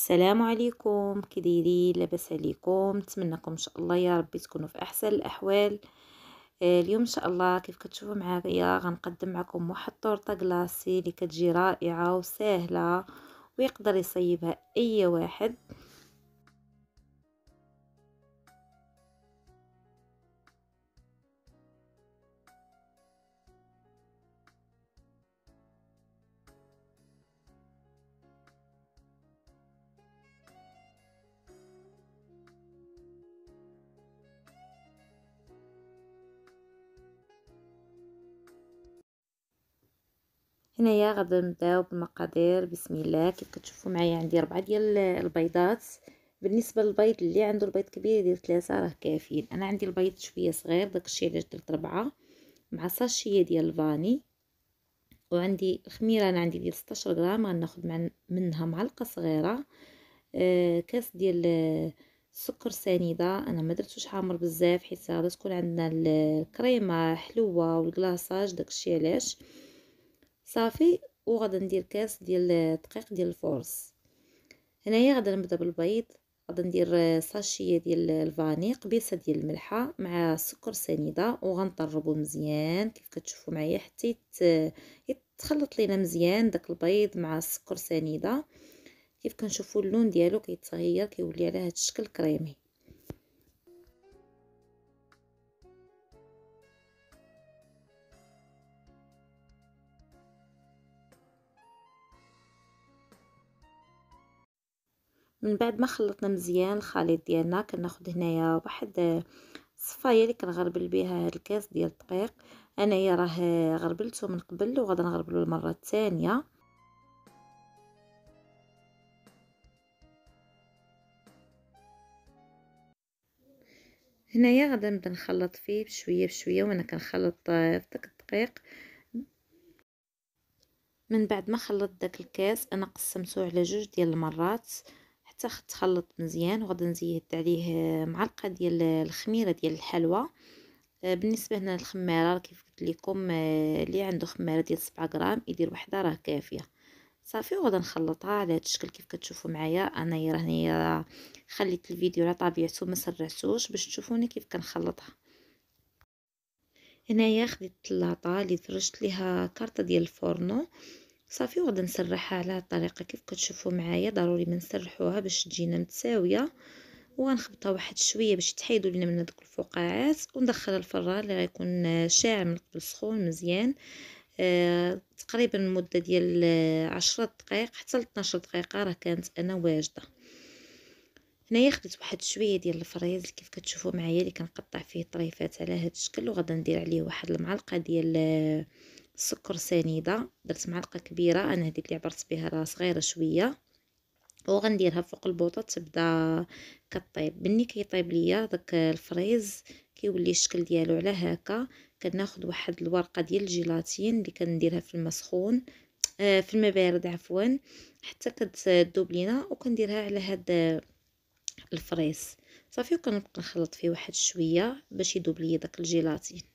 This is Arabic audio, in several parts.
السلام عليكم كي دايرين لاباس عليكم. نتمنىكم إن شاء الله يا ربي تكونوا في أحسن الأحوال. آه، اليوم إن شاء الله كيف كتشوفوا معايا غنقدم معكم واحد طورطة كلاصي اللي كتجي رائعة وسهلة ويقدر يصيبها أي واحد. هنايا غادي نبداو بالمقادير بسم الله. كيف كتشوفوا معايا عندي ربعة ديال البيضات. بالنسبة للبيض اللي عنده البيض كبير يدير ثلاثة راه كافيين. أنا عندي البيض شوية صغير داكشي علاش درت ربعة مع ساشيه ديال الفاني. وعندي الخميرة أنا عندي ديال 16 غرام غناخذ منها معلقة صغيرة. آه كاس ديال السكر سنيدة. أنا ما درتوش حامر بزاف حيت غادي تكون عندنا الكريمة حلوة والكلاصاج داكشي علاش. صافي وغادا ندير كاس ديال الدقيق ديال الفورس. هنايا غادا نبدا بالبيض. غادا ندير ساشية ديال الفاني قبيصة ديال الملحة مع سكر سنيدة وغنطربو مزيان كيف كتشوفوا معايا حتى يتخلط لينا مزيان داك البيض مع السكر سنيدة. كيف كنشوفوا اللون ديالو كيتغير كيولي على هذا الشكل كريمي. من بعد ما خلطنا مزيان الخليط ديالنا كناخد هنايا واحد الصفايه اللي كنغربل بها هاد الكاس ديال الدقيق. أنايا راه غربلته من قبل وغادي نغربلو المره الثانية هنايا غادي نبدا نخلط فيه بشوية بشوية وأنا كنخلط داك الدقيق. من بعد ما خلطت داك الكاس أنا قسمته على جوج ديال المرات. حتى تخلط مزيان وغادي نزيد عليه معلقة ديال الخميرة ديال الحلوى. آه، بالنسبة هنا للخمارة كيف قلت لكم آه، اللي عنده خمارة ديال 7 غرام يدير وحدة راه كافية. صافي وغادي نخلطها على هذا الشكل كيف كتشوفوا معايا. أنا راني خليت الفيديو على طبيعته ما سرعتوش باش تشوفوني كيف كنخلطها. هنايا خديت اللاطه اللي فرشت ليها كارطة ديال الفورنو صافي وغادي نسرحها على الطريقة كيف كتشوفوا معايا. ضروري ما نسرحوها باش تجينا متساوية. وغنخبطها واحد شوية باش تحيدوا لينا من هذوك الفقاعات. وندخلها الفران اللي غيكون شاعل من قبل سخون مزيان. آه تقريبا مده ديال عشرة دقائق حتى ل 12 دقيقه راه كانت أنا واجدة. هنايا خديت واحد شوية ديال ال fraise كيف كتشوفوا معايا اللي كنقطع فيه طريفات على هذا الشكل. وغادا ندير عليه واحد المعلقة ديال السكر سنيدة. درت معلقة كبيرة أنا هذيك اللي عبرت بها راه صغيرة شوية. وغنديرها فوق البوطة تبدأ كطيب. مني كيطيب ليا داك ال fraise كيولي الشكل ديالو على هكا. كناخذ واحد الورقة ديال الجيلاتين اللي كنديرها في الماء سخون آه في الماء بارد عفوا حتى كتذوب لينا وكنديرها على هاد ال fraise. صافي وكنبقى نخلط فيه واحد شوية باش يذوب ليا داك الجيلاتين.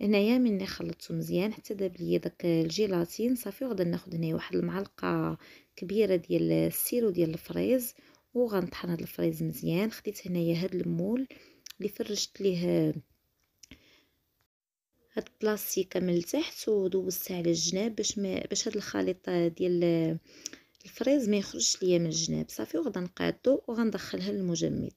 هنايا مني خلطته مزيان حتى داب ليا داك الجيلاتين صافي وغادا ناخد هنايا واحد المعلقة كبيرة ديال ال sirop ديال ال fraise وغنطحن هاد ال fraise مزيان. خديت هنايا هاد ال moule اللي فرشت ليه هاد البلاستيكه من التحت ودوزتها على الجناب باش ما باش هاد الخليط ديال ال fraise ما يخرجش ليا من الجناب. صافي وغادا نقادو وغندخلها للمجمد.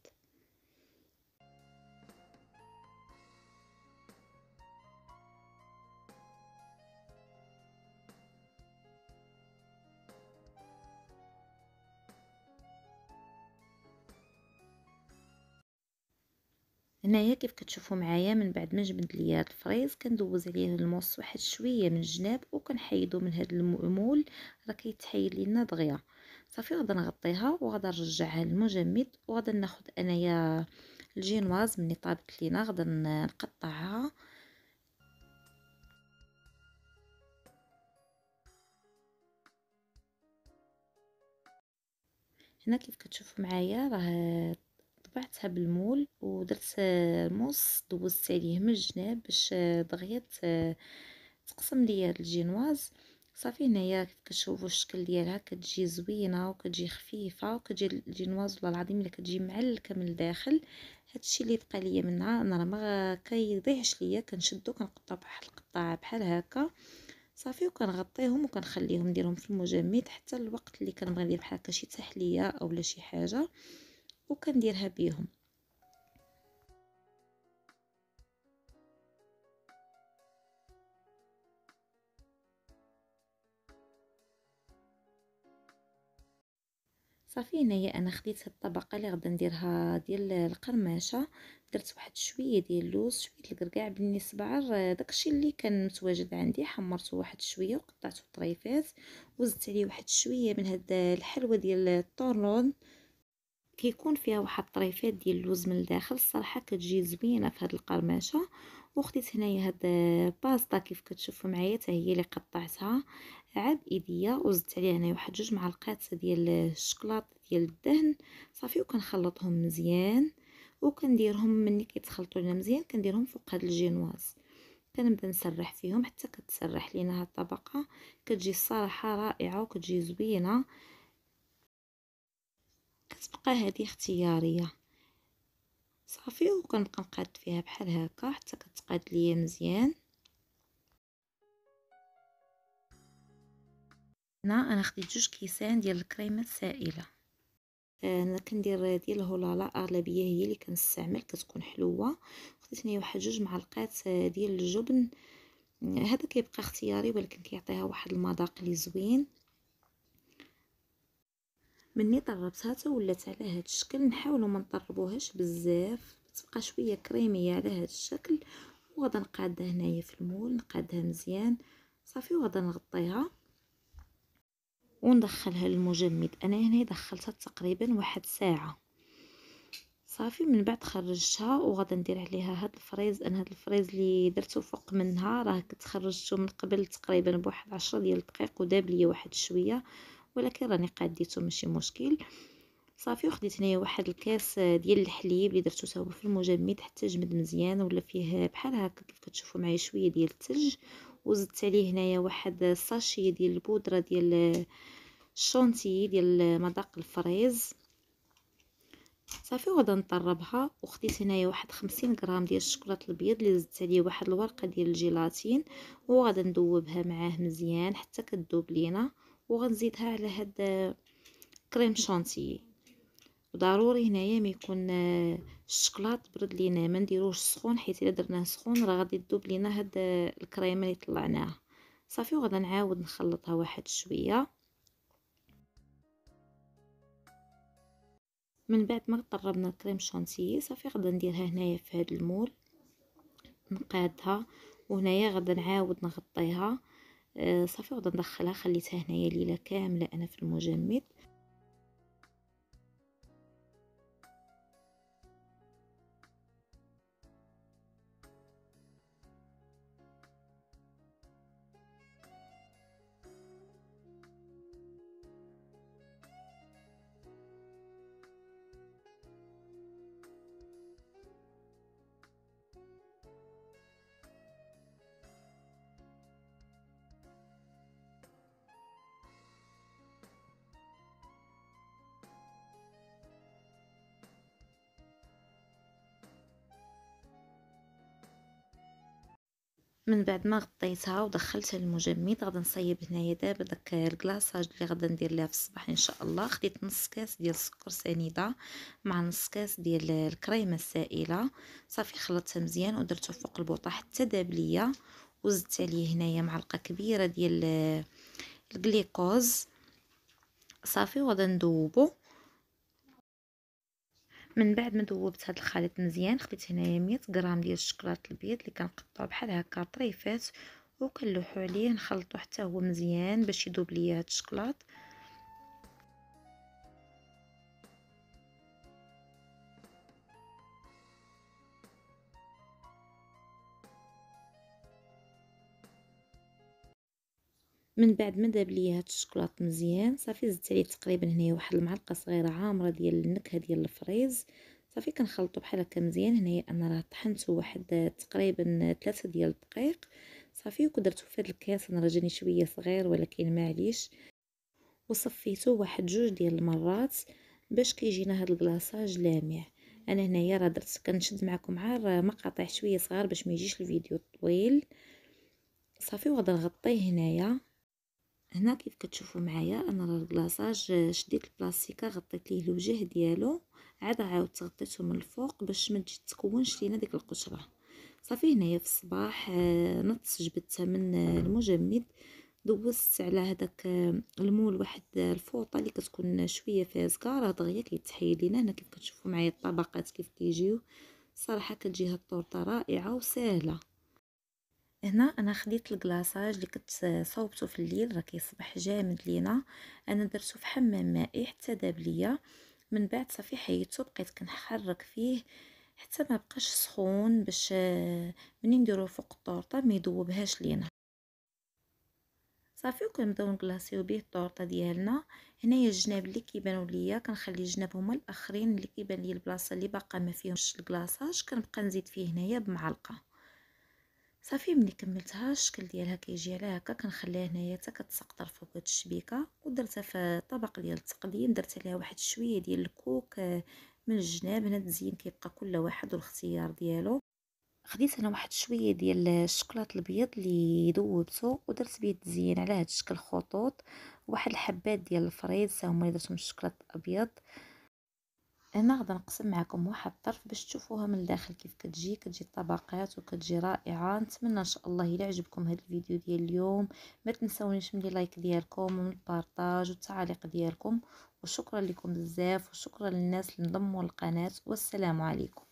هنايا كيف كتشوفوا معايا من بعد ما جبد ليا هاد ال fraise كندوز عليه الموس واحد شوية من الجناب وكنحيدو من هاد ال moule راه كيتحيد لينا دغيا. صافي غادا نغطيها وغادا نرجعها للمجمد وغادا ناخد أنايا الجينواز مني طابت لينا غادا نقطعها. هنا كيف كتشوفوا معايا راه طبعتها بال moule ودرت الموس دوزت عليه من الجناب باش دغيا تقسم ليا الجينواز. صافي هنايا كيف كتشوفوا الشكل ديالها كتجي زوينة وكتجي خفيفة وكتجي الجينواز والله العظيم إلا كتجي معلكه من الداخل هادشي اللي بقى ليا منها. أنا راه ما كيضيعش ليا كنشدو كنقطع بواحد القطاعه بحال هكا. صافي وكنغطيهم وكنخليهم نديرهم في المجمد حتى الوقت اللي كنبغي ندير بحال هكا شي تحلية اولا شي حاجة. وكنديرها بيهم. صافي هنايا أنا خديت هاد الطبقة اللي غادا نديرها ديال القرماشة. درت واحد شوية ديال اللوز شوية الكركاع بالنسبة عر داكشي اللي كان متواجد عندي. حمرته واحد شوية وقطعته طريفات وزدت عليه واحد شوية من هاد الحلوة ديال الطورون كيكون فيها واحد الطريفات ديال اللوز من الداخل الصراحة كتجي زوينة في هاد القرماشة. وخديت هنايا هاد باستا كيف كتشوفوا معايا حتى هي اللي قطعتها. عا بايديا وزدت عليها هنايا واحد جوج معلقات ديال الشكلاط ديال الدهن. صافي وكنخلطهم مزيان وكنديرهم ملي كيتخلطوا لنا مزيان كنديرهم فوق هاد الجينواز. كنبدا نسرح فيهم حتى كتسرح لينا هاد الطبقة. كتجي الصراحة رائعة وكتجي زوينة. كتبقى هذه اختيارية. صافي وكنبقى نقاد فيها بحال هكا حتى كتقاد ليا مزيان. هنا أنا خديت جوج كيسان ديال الكريمه السائله أنا كندير ديال الهلاله أغلبية هي اللي كنستعمل كتكون حلوة. خديت هنايا واحد جوج معلقات ديال الجبن. هذا كيبقى اختياري ولكن كيعطيها واحد المذاق اللي زوين. مني طربتها حتى ولات على هذا الشكل. نحاولوا ما نطربوهاش بزاف تبقى شوية كريمية على هذا الشكل. وغادا نقادها هنايا في المول نقادها مزيان. صافي وغادا نغطيها. وندخلها للمجمد. أنا هنا دخلتها تقريبا واحد ساعة. صافي من بعد خرجتها. وغادا ندير عليها هاد ال fraise. أنا هاد ال fraise اللي درته فوق منها راه كنت خرجته من قبل تقريبا بواحد عشرة ديال الدقائق وداب ليا واحد شوية. ولكن راني قاديته ماشي مشكل. صافي وخديت هنايا واحد الكاس ديال الحليب اللي درتو هو في المجمد حتى جمد مزيان ولا فيه بحال هكا كيف كتشوفوا معايا شوية ديال الثلج وزدت عليه هنايا واحد ال sachet ديال البودرة ديال الشونتي ديال مذاق الفريز. صافي وغادا نطربها. وخديت هنايا واحد خمسين غرام ديال الشكلاط الابيض اللي زدت عليه واحد الورقة ديال الجيلاتين. وغادا ندوبها معاه مزيان حتى كتذوب لينا. وغنزيدها على هاد كريم شونتي وضروري هنايا ما يكون الشكلاط برد لينا ما نديروش سخون حيت إلا درناه سخون راه غادي تذوب لينا هاد الكريمة اللي طلعناها. صافي وغادا نعاود نخلطها واحد شوية. من بعد ما طربنا الكريم شانتيي صافي غادا نديرها هنايا في هاد المول. نقادها وهنايا غادا نعاود نغطيها. آه، صافي غادا ندخلها خليتها هنايا ليلة كاملة أنا في المجمد. من بعد ما غطيتها ودخلتها للمجمد غادا نصايب هنايا دابا داك الكلاصاج اللي غادا ندير ليها في الصباح إن شاء الله. خديت نص كاس ديال السكر سنيدة مع نص كاس ديال الكريمة السائلة. صافي خلطتها مزيان ودرته فوق البوطة حتى داب ليا. وزدت عليه هنايا معلقة كبيرة ديال الجليكوز. صافي وغادا نذوبو من بعد ما ذوبت هذا الخليط مزيان خديت هنايا 100 غرام ديال الشكلاط البيض اللي كنقطعو بحال هكا طريفات وكنلوحو عليه نخلطو حتى هو مزيان باش يذوب ليا هذا الشكلاط. من بعد ما داب ليا هاد الشكلاط مزيان صافي زدت عليه تقريبا هنايا واحد المعلقة صغيرة عامرة ديال النكهة ديال الفريز. صافي كنخلطو بحال هكا مزيان هنايا أنا راه طحنتو واحد تقريبا ثلاثة ديال الدقائق صافي ودرتو في هاد الكاس أنا جاني شوية صغير ولكن معليش. وصفيته واحد جوج ديال المرات باش كيجينا هاد البلاصاج لامع أنا هنايا راه درت كنشد معكم عار مقاطع شوية صغار باش ما يجيش الفيديو طويل. صافي وغادي نغطيه هنايا. هنا كيف كتشوفوا معايا أنا راه الكلاصاج شديت البلاستيكة غطيت ليه الوجه ديالو عاد عاود تغطيته من الفوق باش ما تجي تكونش لينا ديك القشرة. صافي هنايا في الصباح نط جبدتها من المجمد دوزت على هذاك المول واحد الفوطة اللي كتكون شوية فازكه راه دغيا كيتحيد لينا. هنا كيف كتشوفوا معايا الطبقات كيف كيجيو. صراحة كتجي هاد الطورطة رائعة وسهلة. هنا أنا خديت الكلاصاج اللي كنت صوبته في الليل راه كيصبح جامد لينا. أنا درته في حمام مائي حتى داب ليا. من بعد صافي حيدته بقيت كنحرك فيه حتى ما بقاش سخون باش منين نديروه فوق الطورطة ما يذوبهاش لينا. صافي وكنبداو نكلاصيو به الطورطة ديالنا. هنايا الجناب اللي كيبانوا ليا كنخلي الجناب هما الأخرين اللي كيبان لي البلاصة اللي باقا ما فيهمش الكلاصاج كنبقى نزيد فيه هنايا بمعلقة. صافي ملي كملتها الشكل ديالها كيجي على هكا كنخليها هنايا حتى كتسقطر فوق هاد الشبيكة. ودرتها في طبق ديال التقديم درت عليها واحد شوية ديال الكوك من الجناب. هنا التزيين كيبقى كل واحد والاختيار ديالو. خديت أنا واحد شوية ديال الشوكولاط الابيض اللي ذوبته ودرت بيه التزيين على هاد الشكل خطوط. واحد الحبات ديال ال fraise هما اللي درتهم الشوكولاط الابيض أنا غادا نقسم معكم واحد الطرف باش تشوفوها من الداخل كيف كتجي كتجي الطبقات وكتجي رائعة. نتمنى إن شاء الله إلى عجبكم هذا الفيديو ديال اليوم. ما تنساونيش من like ديالكم ومن ال partage والتعاليق ديالكم. وشكرا لكم بزاف وشكرا للناس اللي انضموا للقناة. والسلام عليكم.